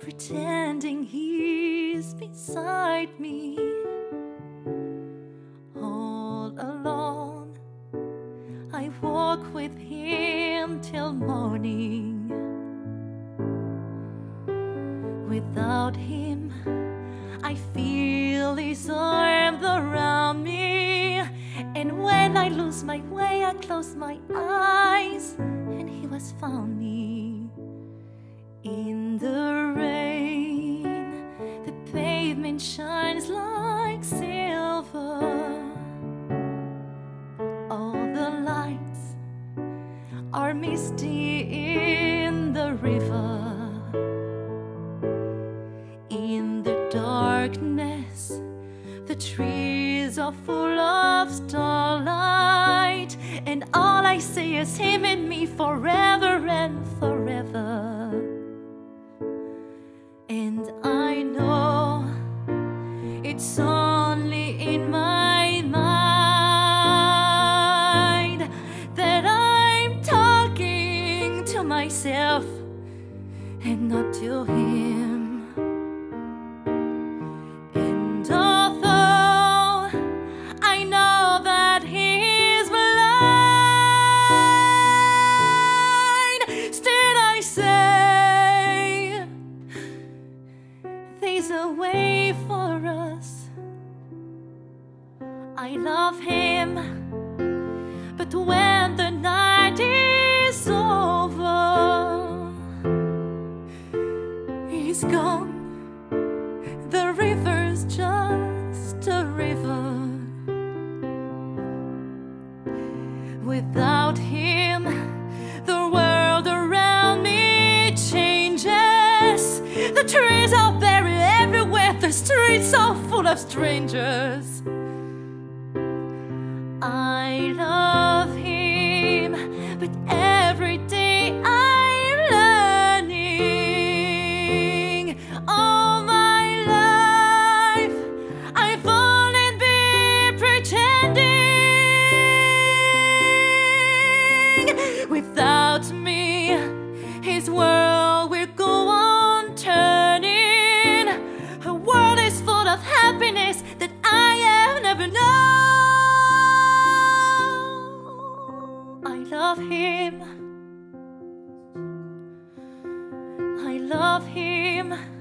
pretending he's beside me. All alone, I walk with him till morning. Without him, I feel his arms around me. And when I lose my way, I close my eyes, and he was found me. In the pavement shines like silver. All the lights are misty in the river. In the darkness, the trees are full of starlight, and all I see is him and me forever and forever. It's only in my mind that I'm talking to myself and not to him. Way for us. I love him, but when the night is over, he's gone. The river's just a river. Without him, streets are full of strangers. I love love him. I love him.